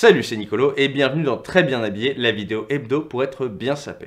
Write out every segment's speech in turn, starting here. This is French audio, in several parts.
Salut, c'est Nicolo et bienvenue dans Très bien habillé, la vidéo hebdo pour être bien sapé.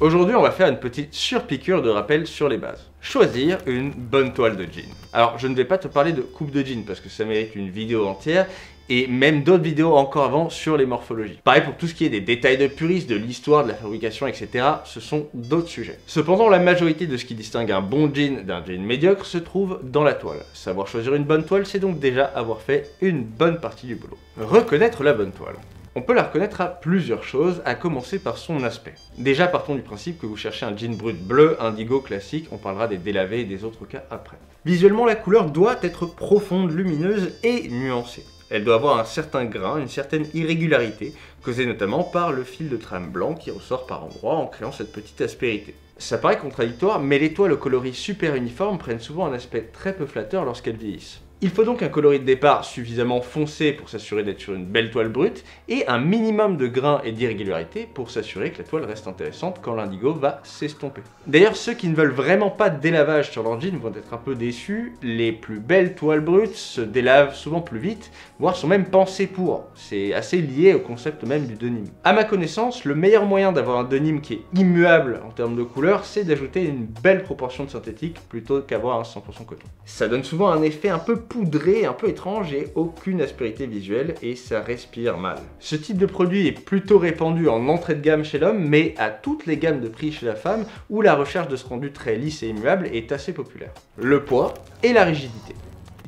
Aujourd'hui, on va faire une petite surpiqûre de rappel sur les bases. Choisir une bonne toile de jean. Alors, je ne vais pas te parler de coupe de jean parce que ça mérite une vidéo entière et même d'autres vidéos encore avant sur les morphologies. Pareil pour tout ce qui est des détails de puristes, de l'histoire, de la fabrication, etc. Ce sont d'autres sujets. Cependant, la majorité de ce qui distingue un bon jean d'un jean médiocre se trouve dans la toile. Savoir choisir une bonne toile, c'est donc déjà avoir fait une bonne partie du boulot. Reconnaître la bonne toile. On peut la reconnaître à plusieurs choses, à commencer par son aspect. Déjà partons du principe que vous cherchez un jean brut bleu, indigo classique, on parlera des délavés et des autres cas après. Visuellement, la couleur doit être profonde, lumineuse et nuancée. Elle doit avoir un certain grain, une certaine irrégularité, causée notamment par le fil de trame blanc qui ressort par endroits en créant cette petite aspérité. Ça paraît contradictoire, mais les toiles au coloris super uniforme prennent souvent un aspect très peu flatteur lorsqu'elles vieillissent. Il faut donc un coloris de départ suffisamment foncé pour s'assurer d'être sur une belle toile brute et un minimum de grains et d'irrégularité pour s'assurer que la toile reste intéressante quand l'indigo va s'estomper. D'ailleurs, ceux qui ne veulent vraiment pas de délavage sur leur vont être un peu déçus. Les plus belles toiles brutes se délavent souvent plus vite, voire sont même pensées pour. C'est assez lié au concept même du denim. A ma connaissance, le meilleur moyen d'avoir un denim qui est immuable en termes de couleur, c'est d'ajouter une belle proportion de synthétique plutôt qu'avoir un 100% coton. Ça donne souvent un effet un peu poudré, un peu étrange et aucune aspérité visuelle et ça respire mal. Ce type de produit est plutôt répandu en entrée de gamme chez l'homme mais à toutes les gammes de prix chez la femme où la recherche de ce rendu très lisse et immuable est assez populaire. Le poids et la rigidité.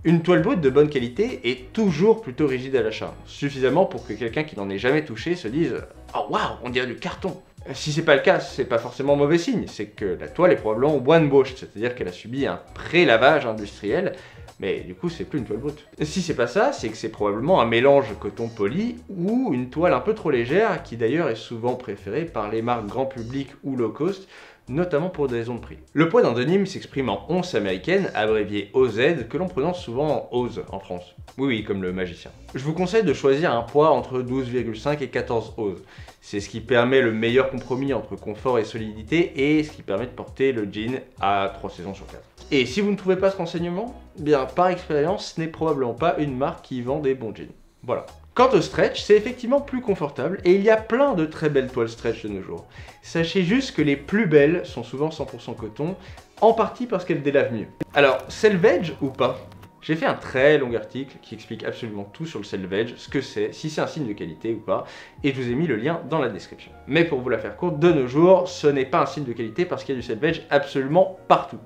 Une toile brute de bonne qualité est toujours plutôt rigide à l'achat, suffisamment pour que quelqu'un qui n'en ait jamais touché se dise « Oh waouh, on dirait du carton !» Si c'est pas le cas, c'est pas forcément mauvais signe, c'est que la toile est probablement one wash, c'est-à-dire qu'elle a subi un pré-lavage industriel mais du coup c'est plus une toile brute. Si c'est pas ça, c'est que c'est probablement un mélange coton poli ou une toile un peu trop légère qui d'ailleurs est souvent préférée par les marques grand public ou low cost notamment pour des raisons de prix. Le poids d'un denim s'exprime en once américaine, abréviée OZ, que l'on prononce souvent en OZ en France. Oui, oui, comme le magicien. Je vous conseille de choisir un poids entre 12,5 et 14 oz. C'est ce qui permet le meilleur compromis entre confort et solidité et ce qui permet de porter le jean à 3 saisons sur 4. Et si vous ne trouvez pas ce renseignement, bien par expérience, ce n'est probablement pas une marque qui vend des bons jeans. Voilà. Quant au stretch, c'est effectivement plus confortable et il y a plein de très belles toiles stretch de nos jours. Sachez juste que les plus belles sont souvent 100% coton, en partie parce qu'elles délavent mieux. Alors, selvage ou pas? J'ai fait un très long article qui explique absolument tout sur le selvage, ce que c'est, si c'est un signe de qualité ou pas, et je vous ai mis le lien dans la description. Mais pour vous la faire courte, de nos jours, ce n'est pas un signe de qualité parce qu'il y a du selvage absolument partout.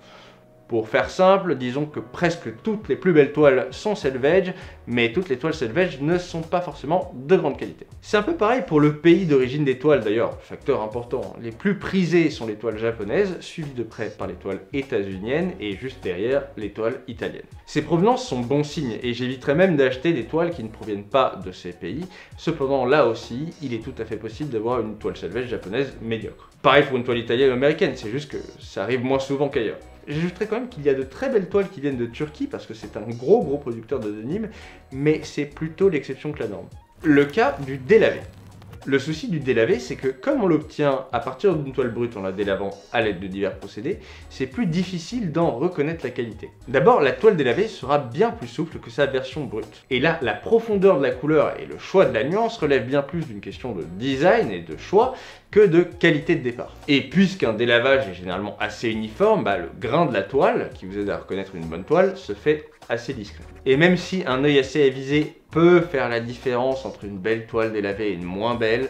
Pour faire simple, disons que presque toutes les plus belles toiles sont selvage, mais toutes les toiles selvage ne sont pas forcément de grande qualité. C'est un peu pareil pour le pays d'origine des toiles d'ailleurs, facteur important. Les plus prisées sont les toiles japonaises, suivies de près par les toiles états-uniennes et juste derrière les toiles italiennes. Ces provenances sont bons signes et j'éviterai même d'acheter des toiles qui ne proviennent pas de ces pays. Cependant là aussi, il est tout à fait possible d'avoir une toile selvage japonaise médiocre. Pareil pour une toile italienne ou américaine, c'est juste que ça arrive moins souvent qu'ailleurs. J'ajouterais quand même qu'il y a de très belles toiles qui viennent de Turquie parce que c'est un gros gros producteur de denim, mais c'est plutôt l'exception que la norme. Le cas du délavé. Le souci du délavé, c'est que comme on l'obtient à partir d'une toile brute en la délavant à l'aide de divers procédés, c'est plus difficile d'en reconnaître la qualité. D'abord, la toile délavée sera bien plus souple que sa version brute. Et là, la profondeur de la couleur et le choix de la nuance relèvent bien plus d'une question de design et de choix que de qualité de départ. Et puisqu'un délavage est généralement assez uniforme, bah, le grain de la toile, qui vous aide à reconnaître une bonne toile, se fait assez discret. Et même si un œil assez avisé peut faire la différence entre une belle toile délavée et une moins belle,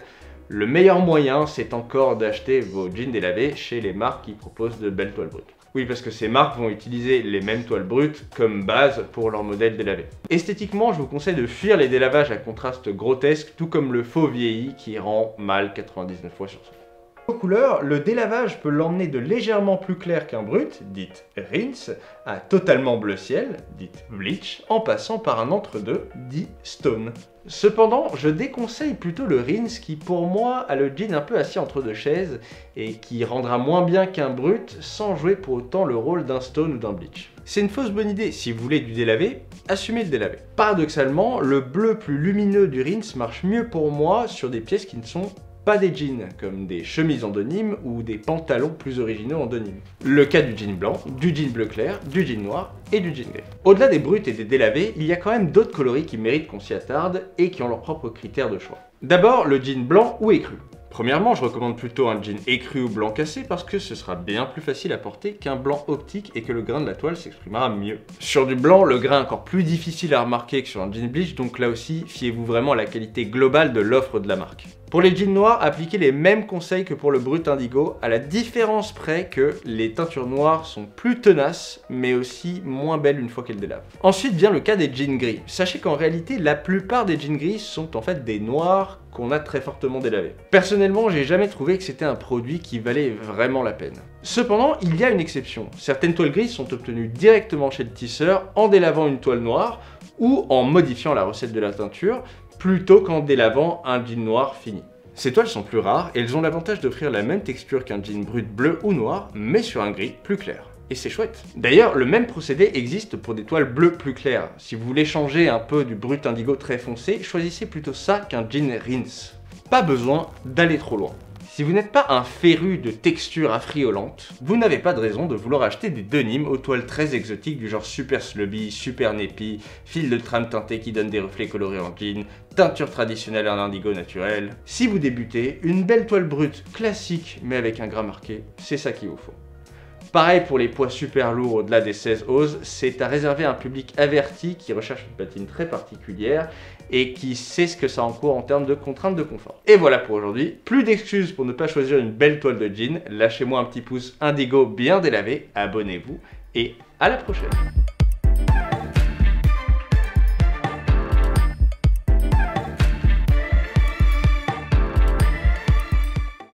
le meilleur moyen c'est encore d'acheter vos jeans délavés chez les marques qui proposent de belles toiles brutes. Oui, parce que ces marques vont utiliser les mêmes toiles brutes comme base pour leur modèle délavé. Esthétiquement, je vous conseille de fuir les délavages à contraste grotesque, tout comme le faux vieilli qui rend mal 99 fois sur 100 couleur, le délavage peut l'emmener de légèrement plus clair qu'un brut, dite rinse, à totalement bleu ciel, dite bleach, en passant par un entre-deux, dit stone. Cependant, je déconseille plutôt le rinse qui pour moi a le jean un peu assis entre deux chaises et qui rendra moins bien qu'un brut sans jouer pour autant le rôle d'un stone ou d'un bleach. C'est une fausse bonne idée, si vous voulez du délavé, assumez le délavé. Paradoxalement, le bleu plus lumineux du rinse marche mieux pour moi sur des pièces qui ne sont pas des jeans comme des chemises en denim ou des pantalons plus originaux en denim. Le cas du jean blanc, du jean bleu clair, du jean noir et du jean gris. Au-delà des bruts et des délavés, il y a quand même d'autres coloris qui méritent qu'on s'y attarde et qui ont leurs propres critères de choix. D'abord, le jean blanc ou écru. Premièrement, je recommande plutôt un jean écru ou blanc cassé parce que ce sera bien plus facile à porter qu'un blanc optique et que le grain de la toile s'exprimera mieux. Sur du blanc, le grain est encore plus difficile à remarquer que sur un jean bleach, donc là aussi, fiez-vous vraiment à la qualité globale de l'offre de la marque. Pour les jeans noirs, appliquez les mêmes conseils que pour le brut indigo, à la différence près que les teintures noires sont plus tenaces, mais aussi moins belles une fois qu'elles délavent. Ensuite vient le cas des jeans gris. Sachez qu'en réalité, la plupart des jeans gris sont en fait des noirs qu'on a très fortement délavés. Personnellement, j'ai jamais trouvé que c'était un produit qui valait vraiment la peine. Cependant, il y a une exception. Certaines toiles grises sont obtenues directement chez le tisseur en délavant une toile noire ou en modifiant la recette de la teinture, plutôt qu'en délavant un jean noir fini. Ces toiles sont plus rares et elles ont l'avantage d'offrir la même texture qu'un jean brut bleu ou noir, mais sur un gris plus clair. Et c'est chouette. D'ailleurs, le même procédé existe pour des toiles bleues plus claires. Si vous voulez changer un peu du brut indigo très foncé, choisissez plutôt ça qu'un jean rince. Pas besoin d'aller trop loin. Si vous n'êtes pas un féru de textures affriolantes, vous n'avez pas de raison de vouloir acheter des denims aux toiles très exotiques du genre super slubby, super neppy, fil de trame teinté qui donne des reflets colorés en jean, teinture traditionnelle en indigo naturel. Si vous débutez, une belle toile brute classique mais avec un gras marqué, c'est ça qu'il vous faut. Pareil pour les poids super lourds au-delà des 16 oses, c'est à réserver à un public averti qui recherche une patine très particulière et qui sait ce que ça encourt en termes de contraintes de confort. Et voilà pour aujourd'hui. Plus d'excuses pour ne pas choisir une belle toile de jean. Lâchez-moi un petit pouce indigo bien délavé, abonnez-vous et à la prochaine